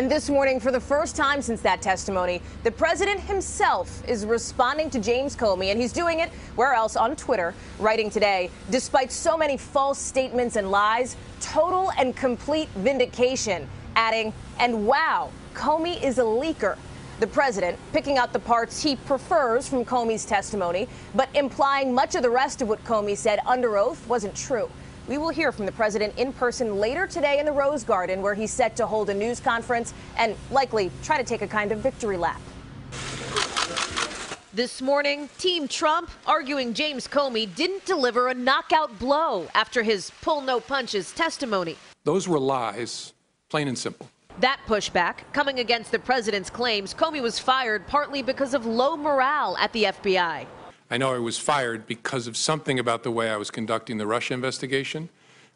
And this morning, for the first time since that testimony, the president himself is responding to James Comey, and he's doing it where else? On Twitter, writing today, despite so many false statements and lies, total and complete vindication, adding, and wow, Comey is a leaker. The president picking out the parts he prefers from Comey's testimony, but implying much of the rest of what Comey said under oath wasn't true. We will hear from the president in person later today in the Rose Garden, where he's set to hold a news conference and likely try to take a kind of victory lap. This morning, Team Trump arguing James Comey didn't deliver a knockout blow after his pull no punches testimony. Those were lies, plain and simple. That pushback coming against the president's claims Comey was fired partly because of low morale at the FBI. I know I was fired because of something about the way I was conducting the Russia investigation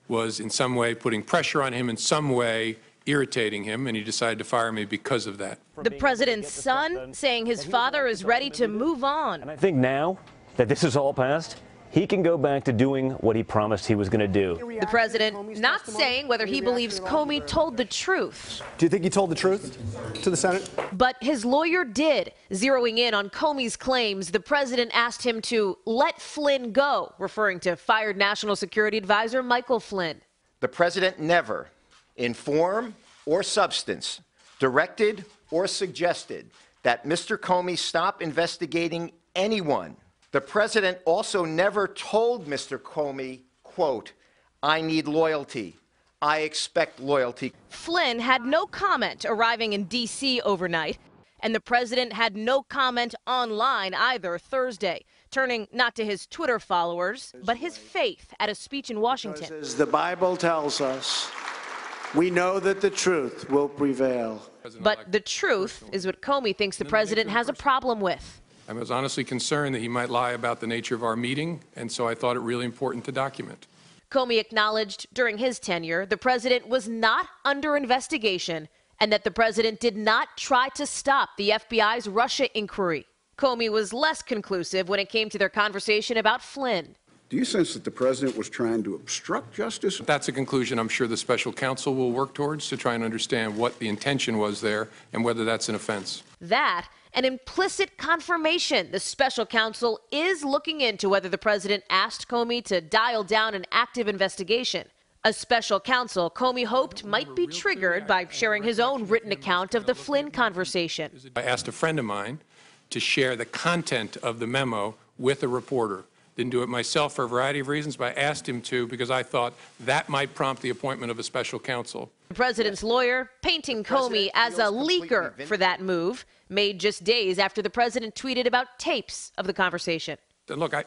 was in some way putting pressure on him in some way irritating him and he decided to fire me because of that. The president's son saying his father is ready to move on. And I think now that this is all past, he can go back to doing what he promised he was going to do. The president not saying whether he believes Comey told the truth. Do you think he told the truth to the Senate? But his lawyer did, zeroing in on Comey's claims the president asked him to let Flynn go, referring to fired National Security Advisor Michael Flynn. The president never, in form or substance, directed or suggested that Mr. Comey stop investigating anyone the president also never told Mr. Comey, quote, I need loyalty. I expect loyalty. Flynn had no comment arriving in D.C. overnight, and the president had no comment online either Thursday, turning not to his Twitter followers, but his faith at a speech in Washington. As the Bible tells us, we know that the truth will prevail. But the truth is what Comey thinks the president has a problem with. I was honestly concerned that he might lie about the nature of our meeting, and so I thought it really important to document. Comey acknowledged during his tenure the president was not under investigation and that the president did not try to stop the FBI's Russia inquiry. Comey was less conclusive when it came to their conversation about Flynn. Do you sense that the president was trying to obstruct justice? That's a conclusion I'm sure the special counsel will work towards to try and understand what the intention was there and whether that's an offense. That an implicit confirmation the special counsel is looking into whether the president asked Comey to dial down an active investigation. A special counsel Comey hoped might be triggered by sharing his own written account of the Flynn conversation. I asked a friend of mine to share the content of the memo with a reporter. Didn't do it myself for a variety of reasons, but I asked him to because I thought that might prompt the appointment of a special counsel. The president's lawyer painting Comey as a leaker for that move, made just days after the president tweeted about tapes of the conversation. Look, I,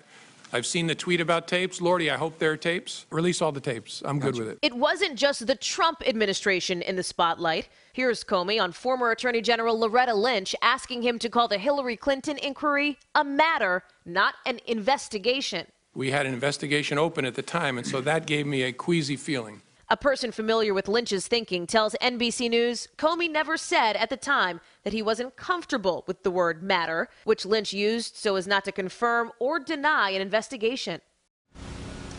I've seen the tweet about tapes. Lordy, I hope there are tapes. Release all the tapes. I'm good with it. It wasn't just the Trump administration in the spotlight. Here's Comey on former Attorney General Loretta Lynch asking him to call the Hillary Clinton inquiry a matter, not an investigation. We had an investigation open at the time, and so that gave me a queasy feeling. A person familiar with Lynch's thinking tells NBC News Comey never said at the time that he wasn't comfortable with the word matter, which Lynch used so as not to confirm or deny an investigation.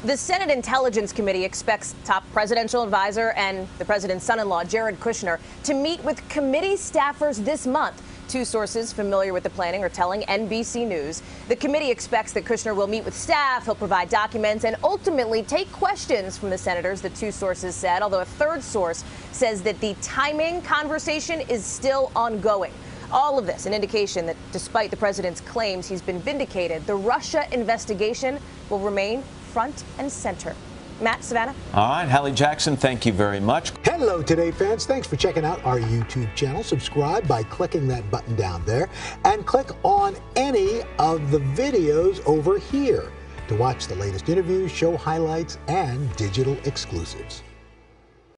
The Senate Intelligence Committee expects top presidential advisor and the president's son in law, Jared Kushner, to meet with committee staffers this month. Two sources familiar with the planning are telling NBC News. The committee expects that Kushner will meet with staff, he'll provide documents, and ultimately take questions from the senators, the two sources said, although a third source says that the timing conversation is still ongoing. All of this an indication that despite the president's claims he's been vindicated, the Russia investigation will remain front and center. Matt, Savannah. All right, Hallie Jackson, thank you very much. Hello, Today fans. Thanks for checking out our YouTube channel. Subscribe by clicking that button down there and click on any of the videos over here to watch the latest interviews, show highlights, and digital exclusives.